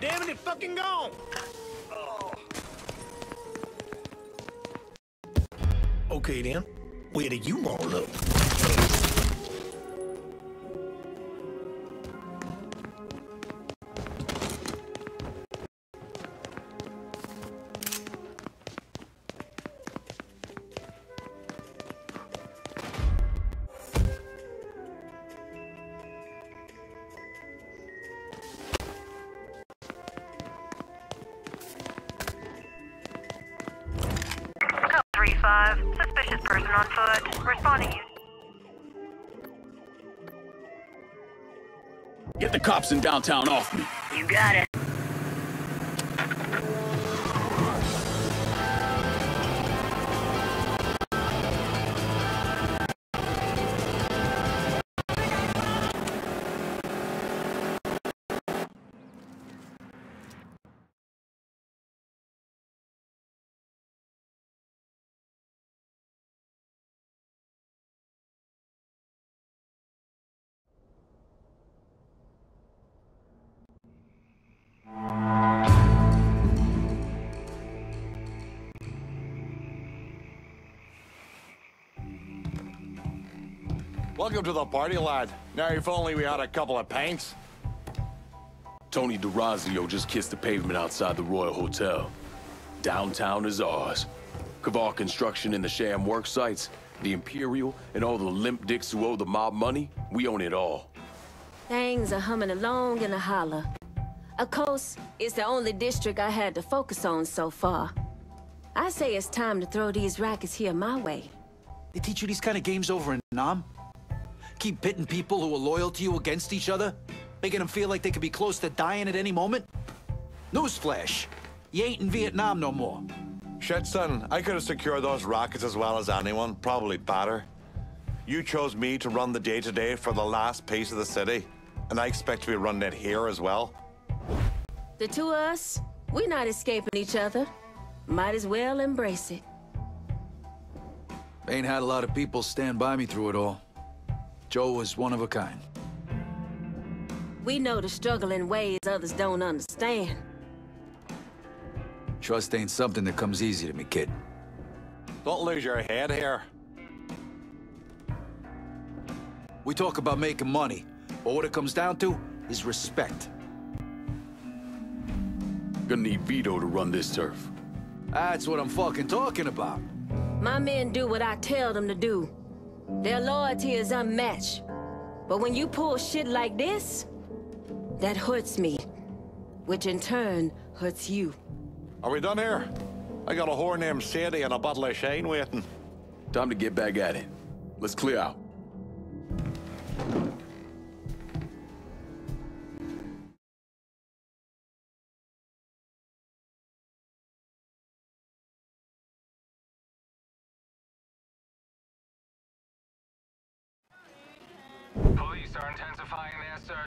damn it, it's fucking gone! Okay then, where do you want to look? In downtown off me. You got it. Welcome to the party, lad. Now, if only we had a couple of pints. Tony DeRazio just kissed the pavement outside the Royal Hotel. Downtown is ours. Kavar Construction and the sham work sites, the Imperial, and all the limp dicks who owe the mob money, we own it all. Things are humming along in a holler. Of course, it's the only district I had to focus on so far. I say it's time to throw these rackets here my way. They teach you these kind of games over in Nam? Keep pitting people who are loyal to you against each other? Making them feel like they could be close to dying at any moment? Newsflash, you ain't in Vietnam no more. Shit, son, I could have secured those rockets as well as anyone, probably better. You chose me to run the day-to-day for the last piece of the city, and I expect to be running it here as well. The two of us, we're not escaping each other. Might as well embrace it. Ain't had a lot of people stand by me through it all. Joe was one of a kind. We know the struggle in ways others don't understand. Trust ain't something that comes easy to me, kid. Don't lose your head here. We talk about making money, but what it comes down to is respect. Gonna need Vito to run this turf. That's what I'm fucking talking about. My men do what I tell them to do. Their loyalty is unmatched. But when you pull shit like this, that hurts me. Which in turn hurts you. Are we done here? I got a whore named Sadie and a bottle of Shane waiting. Time to get back at it. Let's clear out.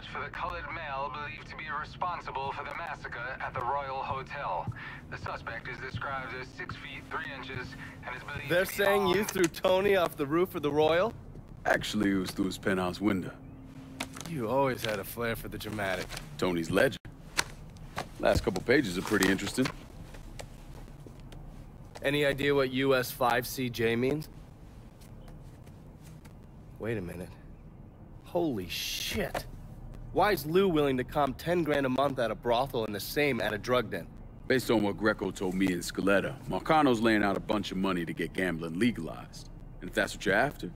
Search for the colored male believed to be responsible for the massacre at the Royal Hotel. The suspect is described as 6 feet 3 inches and is believed They're to be saying you threw Tony off the roof of the Royal? Actually, it was through his penthouse window. You always had a flair for the dramatic. Tony's legend. Last couple pages are pretty interesting. Any idea what US 5CJ means? Wait a minute. Holy shit. Why is Lou willing to comp 10 grand a month at a brothel and the same at a drug den? Based on what Greco told me and Scaletta, Marcano's laying out a bunch of money to get gambling legalized. And if that's what you're after,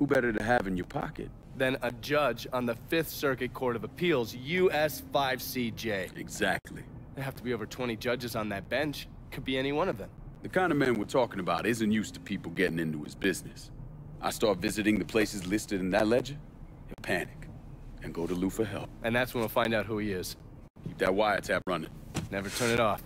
who better to have in your pocket? Than a judge on the Fifth Circuit Court of Appeals, US 5CJ. Exactly. There have to be over 20 judges on that bench. Could be any one of them. The kind of man we're talking about isn't used to people getting into his business. I start visiting the places listed in that ledger, he'll panic and go to Lou for help. And that's when we'll find out who he is. Keep that wiretap running. Never turn it off.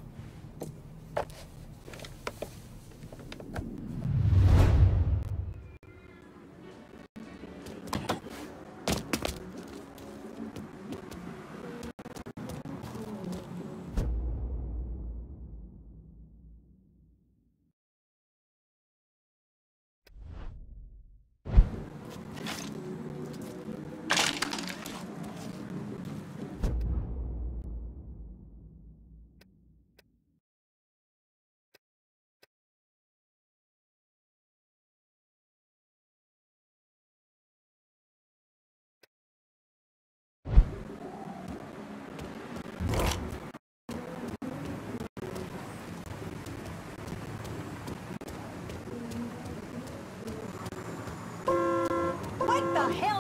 The hell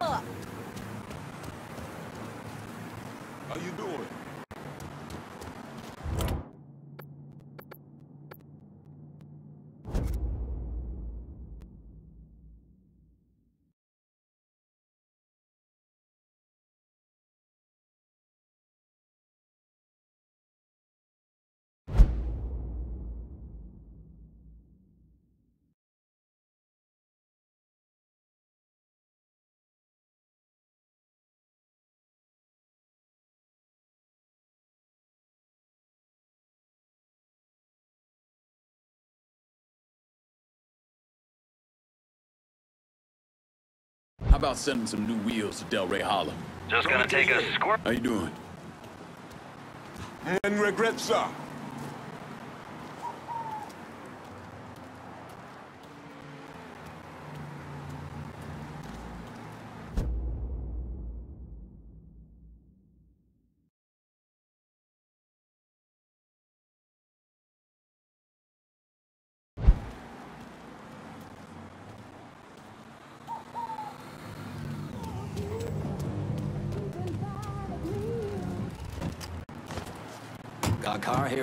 How about sending some new wheels to Delray Hollow? Just gonna take a squirt. How you doing? And regret, sir.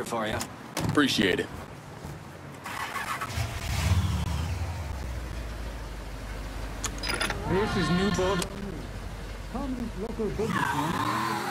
Here for you. Appreciate it. This is New Bordeaux. Prominent local businessman.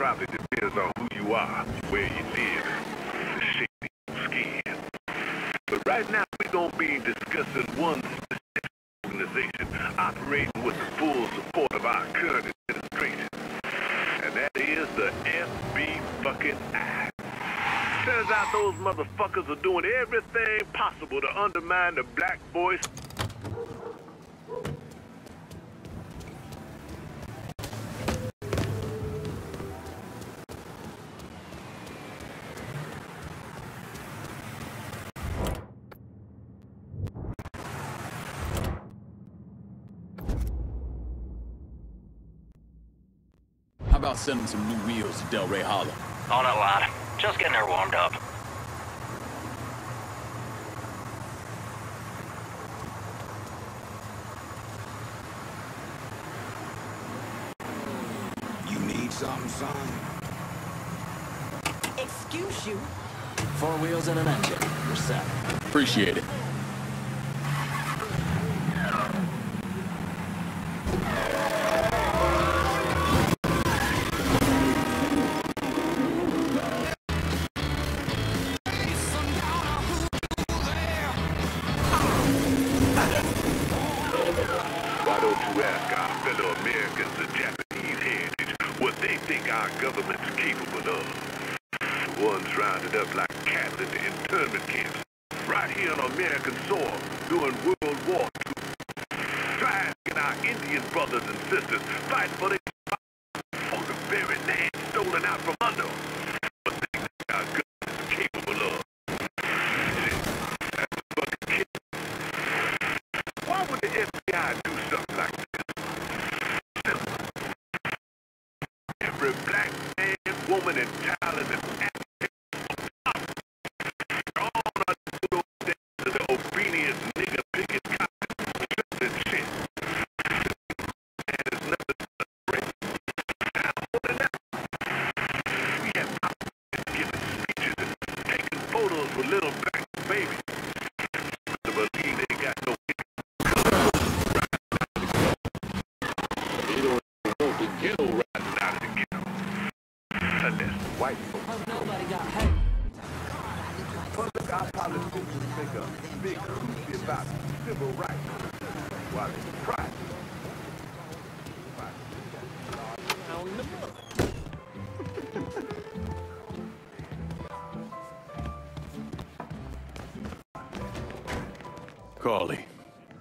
Probably depends on who you are, where you live, the shape of your skin. But right now, we're going to be discussing one specific organization operating with the full support of our current administration. And that is the FB fucking I. Turns out those motherfuckers are doing everything possible to undermine the black voice. How about sending some new wheels to Delray Hollow? On a lot. Just getting her warmed up. You need something, son? Excuse you? Four wheels and an engine. You're set. Appreciate it.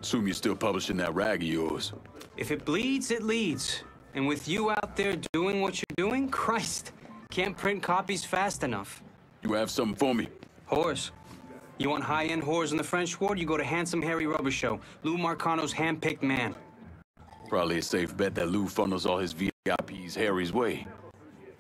Assume you're still publishing that rag of yours. If it bleeds, it leads. And with you out there doing what you're doing, Christ, can't print copies fast enough. You have something for me? Whores. You want high-end whores in the French Ward? You go to Handsome Harry Rubber Show, Lou Marcano's hand-picked man. Probably a safe bet that Lou funnels all his VIPs Harry's way.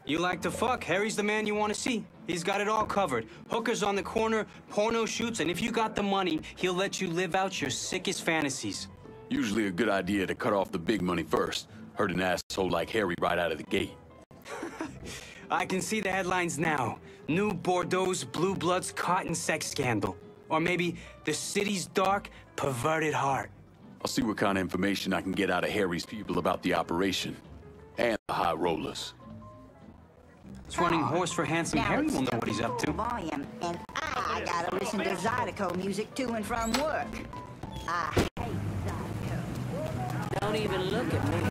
You like to fuck, Harry's the man you want to see. He's got it all covered. Hookers on the corner, porno shoots, and if you got the money, he'll let you live out your sickest fantasies. Usually a good idea to cut off the big money first. Hurt an asshole like Harry right out of the gate. I can see the headlines now. New Bordeaux's Blue Bloods cotton sex scandal. Or maybe the city's dark, perverted heart. I'll see what kind of information I can get out of Harry's people about the operation. And the high rollers. It's running ah. horse for Handsome Now Harry it's will know what he's up to. Volume, and I gotta listen to Zydeco music to and from work. I hate Zydeco. Don't even look at me.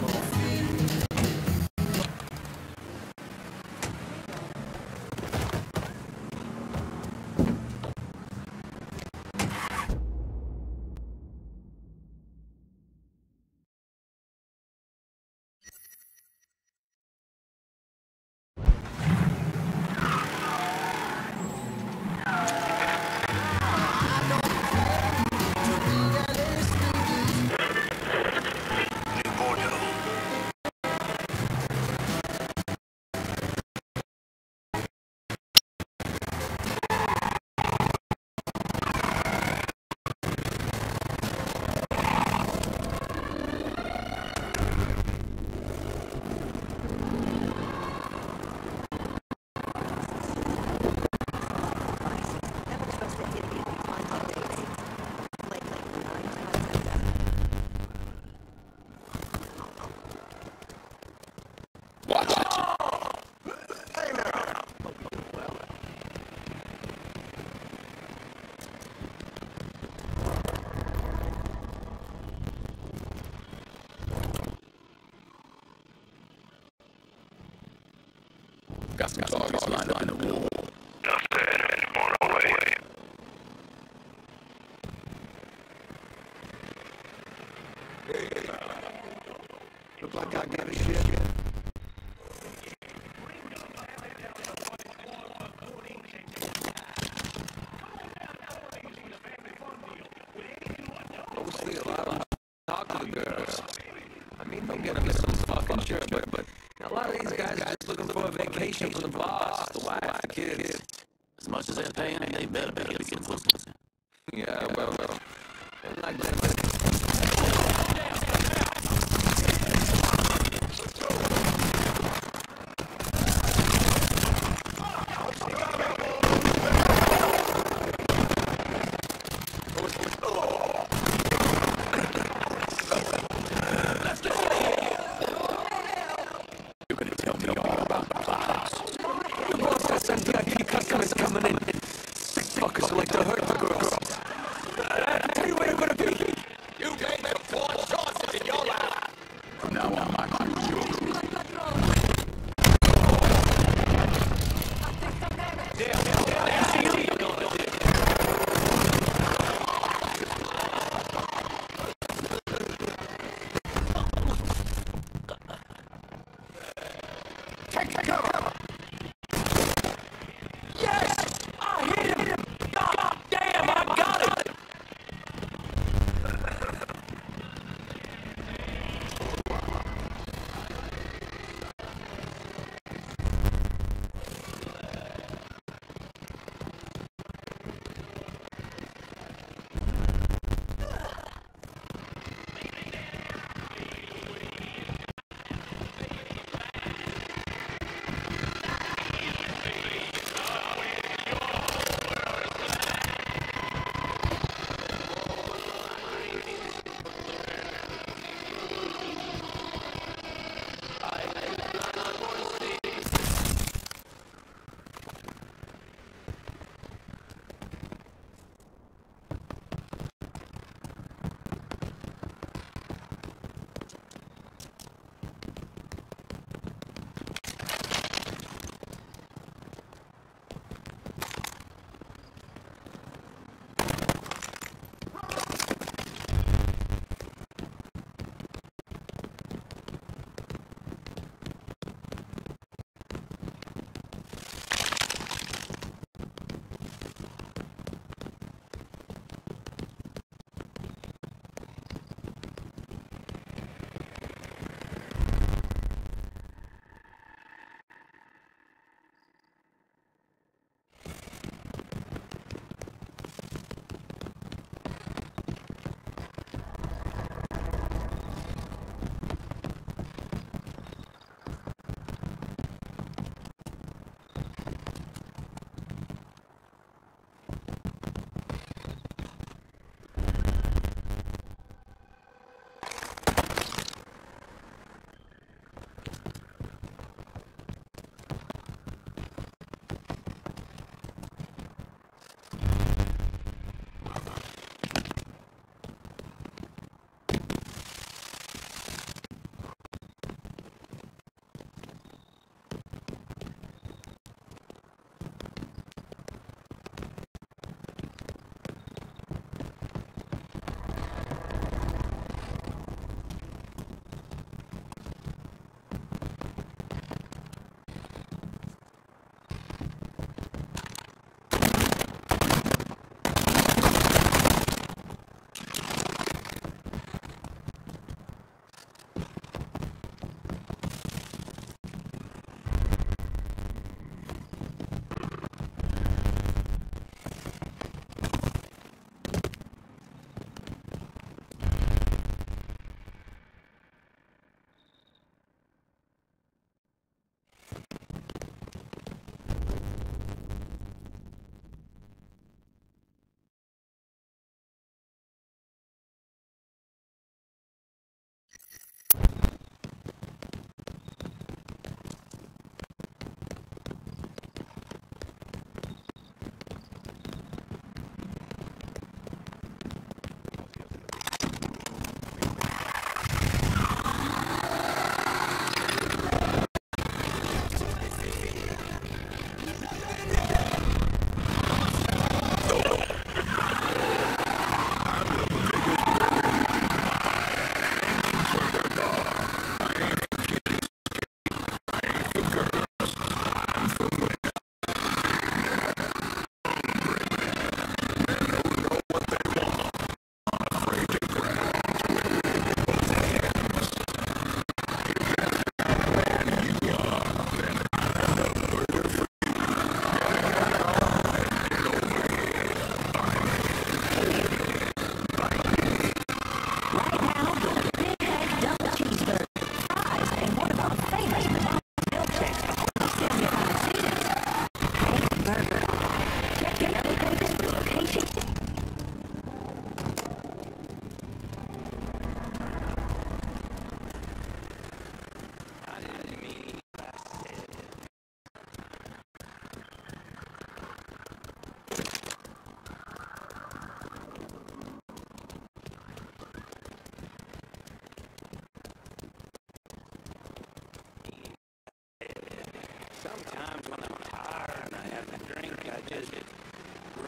Got some targets lined up in the wall. Enough said. I'm on our way. Look like I got a shit. We'll see a lot of talk to the girls. I mean, don't get them some fucking sure, but, but a lot of these guys are just looking vacation from the boss, the wife, the kids. As much as they're paying, they better better be getting. Yeah, well, well. They like that. You're gonna tell me all about the plots. The boss got some Customers coming in. Fuckers like to hurt the girls. I tell you where you're gonna be.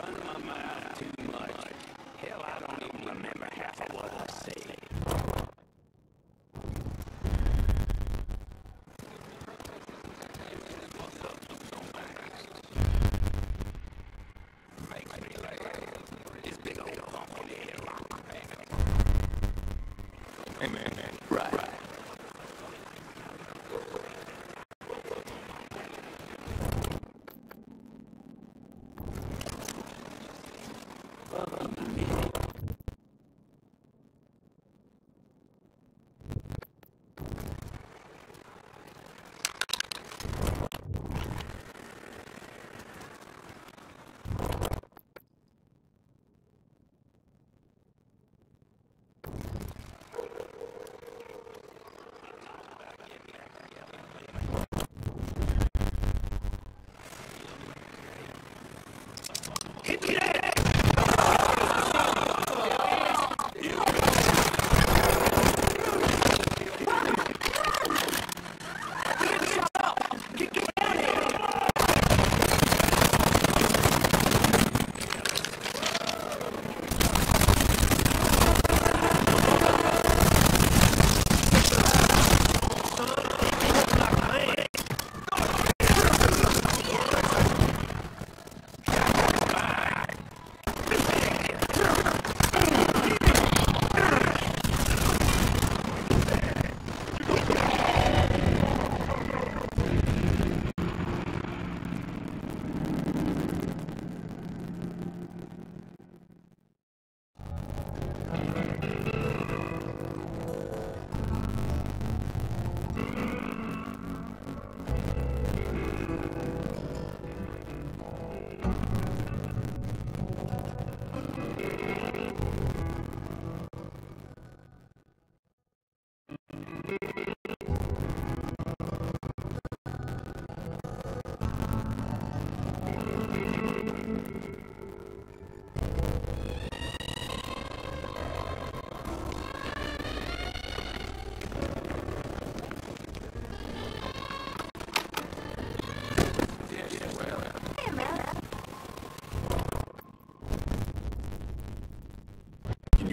Run my mouth too much. Hell, I don't even remember half of what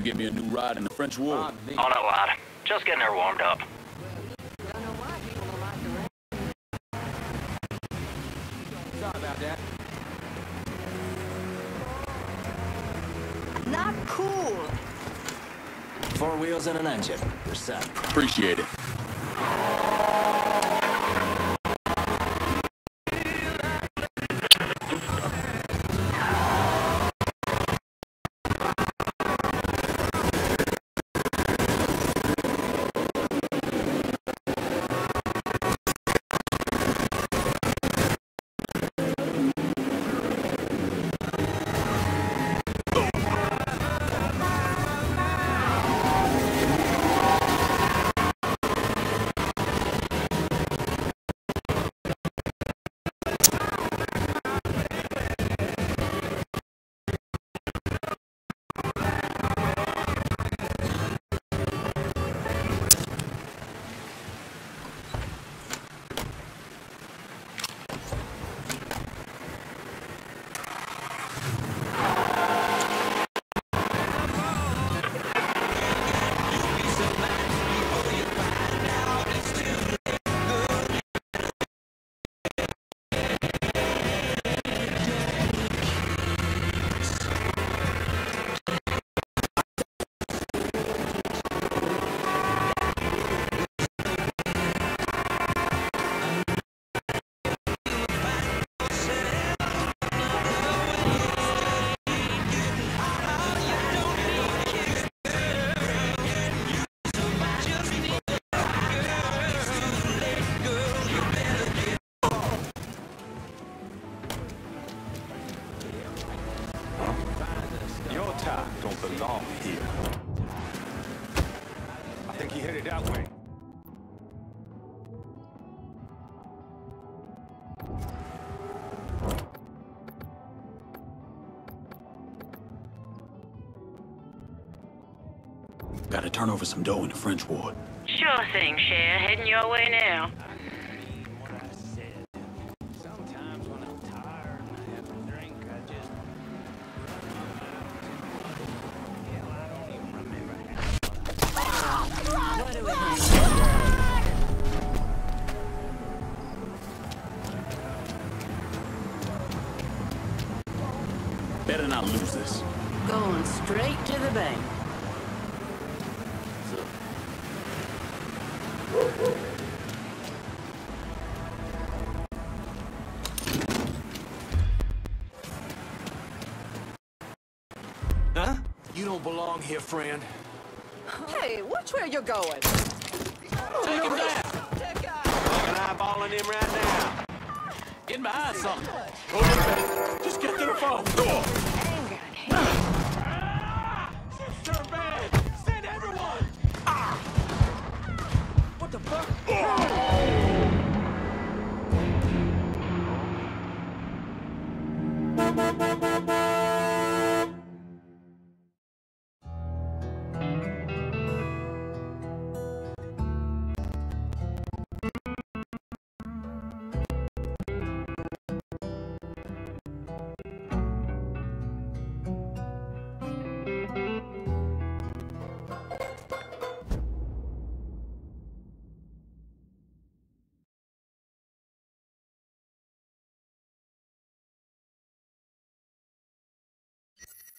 get me a new ride in the French Ward? Oh, no, lad. Just getting her warmed up. And an engine. We're set. Appreciate it. over some dough in the French ward. Sure thing, Cher. Heading your way now. Better not lose this. Going straight to the bank. Here, friend. Hey, watch where you're going. Take him down. Fucking eyeballing him right now. Get behind something. Go look at it. Just get to the phone.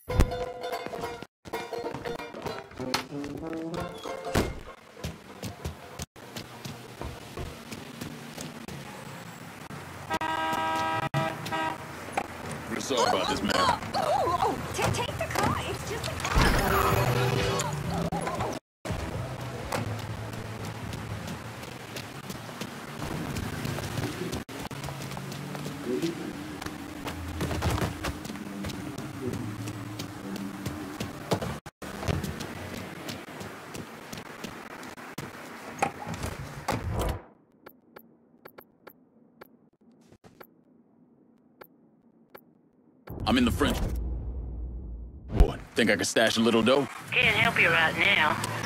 We're sorry about this, man. Oh, oh, ta- take the car. It's just a In the French. Boy, think I could stash a little dough? Can't help you right now.